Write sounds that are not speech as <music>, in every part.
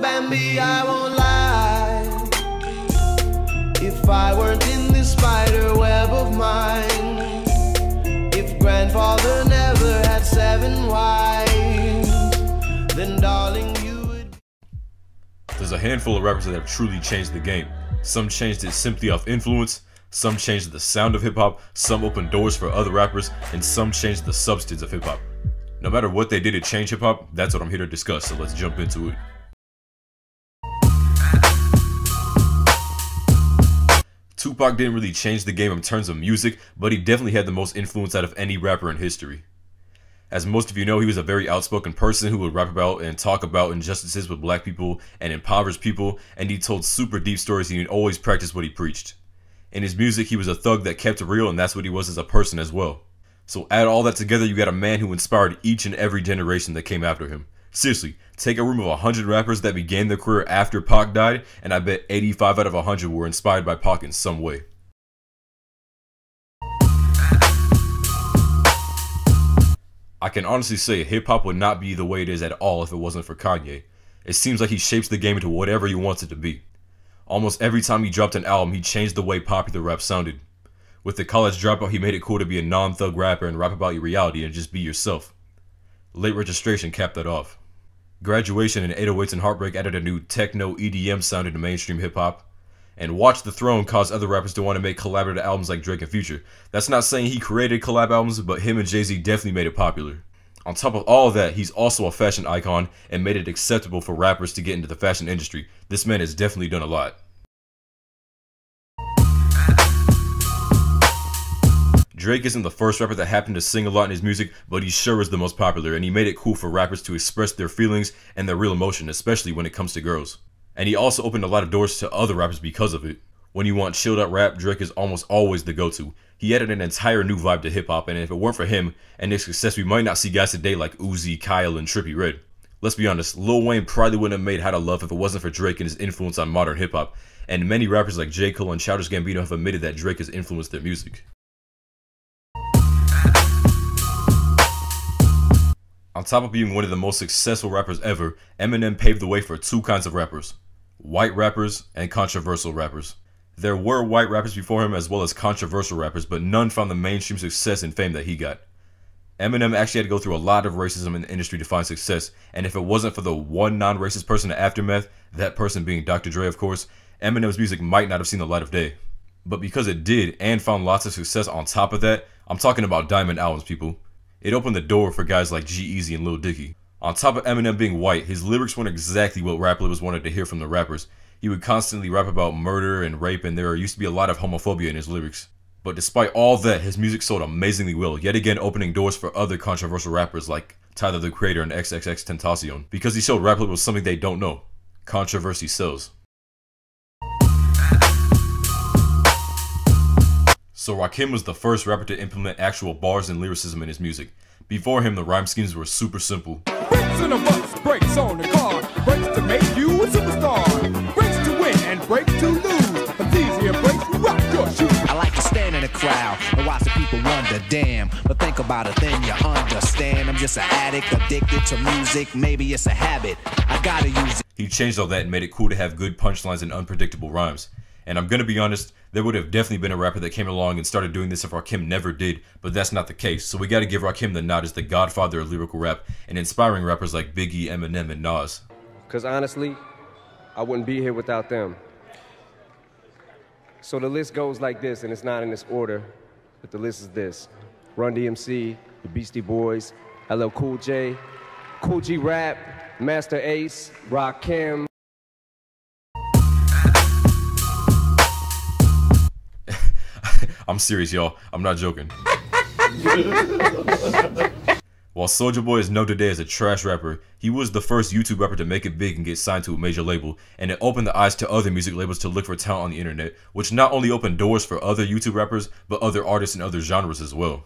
Bambi, I won't lie. If I weren't in this spider web of mine, if grandfather never had seven wives, then darling, you would. There's a handful of rappers that have truly changed the game. Some changed it simply off influence, some changed the sound of hip hop, some opened doors for other rappers, and some changed the substance of hip hop. No matter what they did to change hip hop, that's what I'm here to discuss, so let's jump into it. Tupac didn't really change the game in terms of music, but he definitely had the most influence out of any rapper in history. As most of you know, he was a very outspoken person who would rap about and talk about injustices with black people and impoverished people, and he told super deep stories and he'd always practice what he preached. In his music, he was a thug that kept it real, and that's what he was as a person as well. So add all that together, you got a man who inspired each and every generation that came after him. Seriously, take a room of 100 rappers that began their career after Pac died, and I bet 85 out of 100 were inspired by Pac in some way. I can honestly say hip hop would not be the way it is at all if it wasn't for Kanye. It seems like he shapes the game into whatever he wants it to be. Almost every time he dropped an album, he changed the way popular rap sounded. With the college dropout, he made it cool to be a non thug rapper and rap about your reality and just be yourself. Late registration capped that off. Graduation and 808s and Heartbreak added a new techno EDM sound into mainstream hip hop. And Watch the Throne caused other rappers to want to make collaborative albums like Drake and Future. That's not saying he created collab albums, but him and Jay Z definitely made it popular. On top of all of that, he's also a fashion icon and made it acceptable for rappers to get into the fashion industry. This man has definitely done a lot. Drake isn't the first rapper that happened to sing a lot in his music, but he sure is the most popular, and he made it cool for rappers to express their feelings and their real emotion, especially when it comes to girls. And he also opened a lot of doors to other rappers because of it. When you want chilled out rap, Drake is almost always the go to. He added an entire new vibe to hip hop, and if it weren't for him and his success, we might not see guys today like Uzi, Kyle, and Trippie Red. Let's be honest, Lil Wayne probably wouldn't have made How to Love if it wasn't for Drake and his influence on modern hip hop, and many rappers like J. Cole and Childish Gambino have admitted that Drake has influenced their music. On top of being one of the most successful rappers ever, Eminem paved the way for two kinds of rappers white rappers and controversial rappers. There were white rappers before him as well as controversial rappers, but none found the mainstream success and fame that he got. Eminem actually had to go through a lot of racism in the industry to find success, and if it wasn't for the one non racist person in Aftermath, that person being Dr. Dre, of course, Eminem's music might not have seen the light of day. But because it did and found lots of success on top of that, I'm talking about Diamond albums, people. It opened the door for guys like G-Eazy and Lil Dicky. On top of Eminem being white, his lyrics weren't exactly what rap livers wanted to hear from the rappers. He would constantly rap about murder and rape, and there used to be a lot of homophobia in his lyrics. But despite all that, his music sold amazingly well, yet again opening doors for other controversial rappers like Tyler the Creator and XXX Tentacion, because he showed rap was something they don't know. Controversy sells. So Rakim was the first rapper to implement actual bars and lyricism in his music. Before him, the rhyme schemes were super simple. Brakes in a bus, brakes on the car, brakes to make you a superstar, brakes to win and brakes to lose. But these here brakes rock your shoes. I like to stand in a crowd and watch the people wonder, damn. But think about it, then you understand. I'm just an addict, addicted to music. Maybe it's a habit. I gotta use it. He changed all that and made it cool to have good punchlines and unpredictable rhymes. And I'm gonna be honest, there would have definitely been a rapper that came along and started doing this if Rakim never did, but that's not the case. So we gotta give Rakim the nod as the godfather of lyrical rap and inspiring rappers like Biggie, Eminem, and Nas. Because honestly, I wouldn't be here without them. So the list goes like this, and it's not in this order, but the list is this Run DMC, the Beastie Boys, LL Cool J, Cool G Rap, Master Ace, Rakim, I'm serious, y'all. I'm not joking. <laughs> While Soldier Boy is known today as a trash rapper, he was the first YouTube rapper to make it big and get signed to a major label, and it opened the eyes to other music labels to look for talent on the internet, which not only opened doors for other YouTube rappers, but other artists in other genres as well.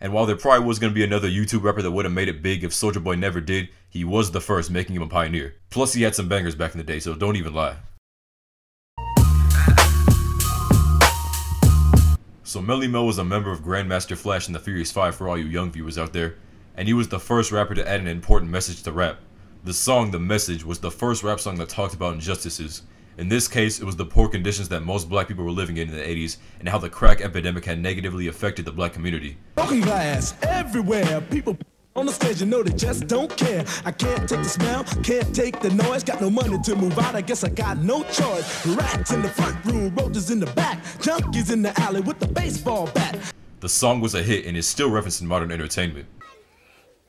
And while there probably was going to be another YouTube rapper that would have made it big if Soldier Boy never did, he was the first, making him a pioneer. Plus, he had some bangers back in the day, so don't even lie. So Melle Mel was a member of Grandmaster Flash and the Furious Five for all you young viewers out there, and he was the first rapper to add an important message to rap. The song The Message was the first rap song that talked about injustices. In this case, it was the poor conditions that most black people were living in in the 80s and how the crack epidemic had negatively affected the black community. Broken glass everywhere. People on the stage, you know they just don't care. I can't take the smell, can't take the noise. Got no money to move out, I guess I got no choice. Rats in the front room, roaches in the back, junkies in the alley with the baseball bat. The song was a hit and is still referenced in modern entertainment.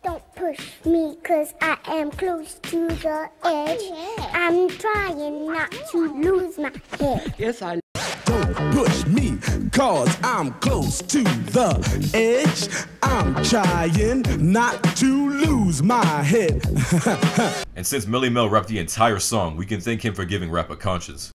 Don't push me, cause I am close to the edge. Oh, I'm trying not to lose my head. Yes, I. Don't push me, cause I'm close to the edge. I'm trying not to lose my head. <laughs> And since Melly Mel rapped the entire song, we can thank him for giving rap a conscience.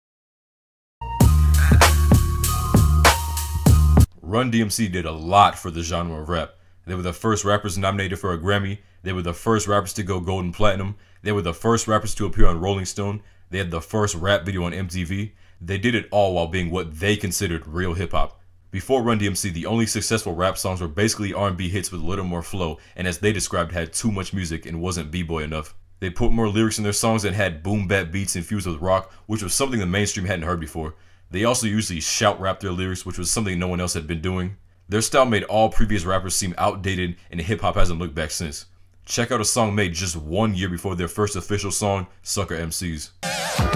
Run DMC did a lot for the genre of rap. They were the first rappers nominated for a Grammy. They were the first rappers to go gold and platinum. They were the first rappers to appear on Rolling Stone. They had the first rap video on MTV. They did it all while being what they considered real hip hop. Before Run DMC, the only successful rap songs were basically R&B hits with a little more flow, and as they described, had too much music and wasn't b-boy enough. They put more lyrics in their songs and had boom bap beats infused with rock, which was something the mainstream hadn't heard before. They also usually shout rap their lyrics, which was something no one else had been doing. Their style made all previous rappers seem outdated, and hip hop hasn't looked back since. Check out a song made just one year before their first official song, Sucker MCs.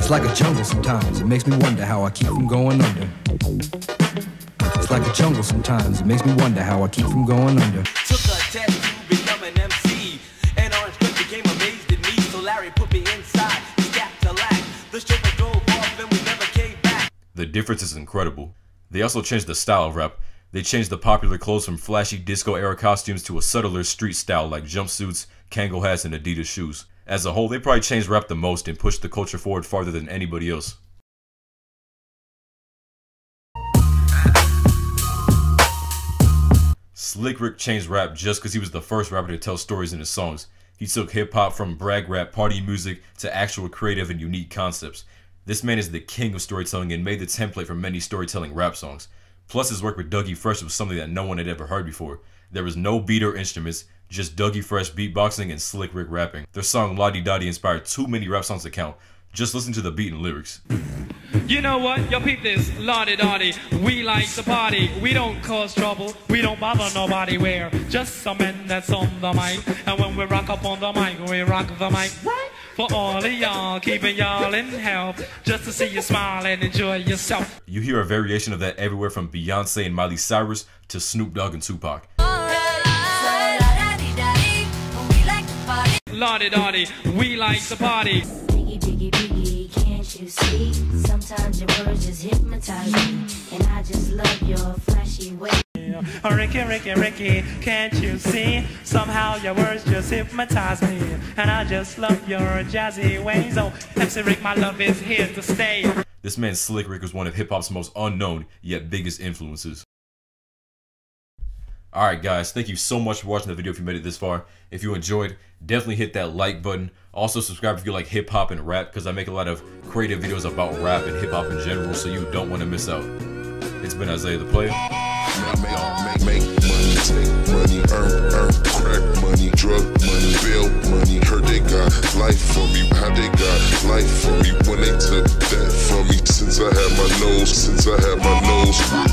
It's like a jungle sometimes. It makes me wonder how I keep from going under. It's like a jungle sometimes. It makes me wonder how I keep from going under. Took a test to become an MC. And Orange Cliff became amazed at me. So Larry put me inside. He stacked a lack. The chauffeur drove off and we never came back. The difference is incredible. They also changed the style of rap. They changed the popular clothes from flashy disco era costumes to a subtler street style like jumpsuits, Kangol hats, and Adidas shoes. As a whole, they probably changed rap the most and pushed the culture forward farther than anybody else. Slick Rick changed rap just because he was the first rapper to tell stories in his songs. He took hip hop from brag rap party music to actual creative and unique concepts. This man is the king of storytelling and made the template for many storytelling rap songs. Plus, his work with Dougie Fresh was something that no one had ever heard before. There was no beat or instruments, just Dougie Fresh beatboxing and Slick Rick rapping. Their song La Di Da Di inspired too many rap songs to count. Just listen to the beat and lyrics. You know what? Yo, peep this. Lottie Dottie. We like to party. We don't cause trouble. We don't bother nobody. We're just some men that's on the mic. And when we rock up on the mic, we rock the mic. For all of y'all, keeping y'all in health. Just to see you smile and enjoy yourself. You hear a variation of that everywhere from Beyonce and Miley Cyrus to Snoop Dogg and Tupac. Lottie Dottie. We like to party. Biggie, biggie, biggie, can't you see? Sometimes your words just hypnotize me. And I just love your flashy way. Oh, Ricky, Ricky, Ricky, can't you see? Somehow your words just hypnotize me. And I just love your jazzy ways. Oh, MC Rick, my love is here to stay. This man Slick Rick was one of hip hop's most unknown yet biggest influences. Alright guys, thank you so much for watching the video if you made it this far. If you enjoyed, definitely hit that like button. Also subscribe if you like hip hop and rap because I make a lot of creative videos about rap and hip hop in general so you don't want to miss out. It's been Isaiah the Player. Life for me, how they got life for me when they took that from me. Since I had my nose, since I had my nose.